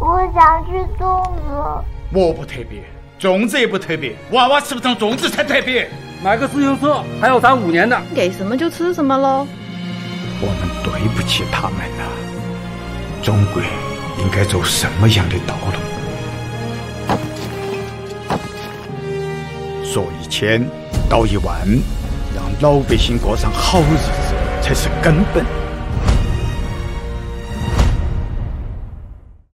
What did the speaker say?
我想吃粽子。我不特别粽子也不特别娃娃吃不上粽子才特别。买个自行车还要攒五年的给什么就吃什么喽我们对不起他们呐中国应该走什么样的道路？说一千道一万让老百姓过上好日子才是根本。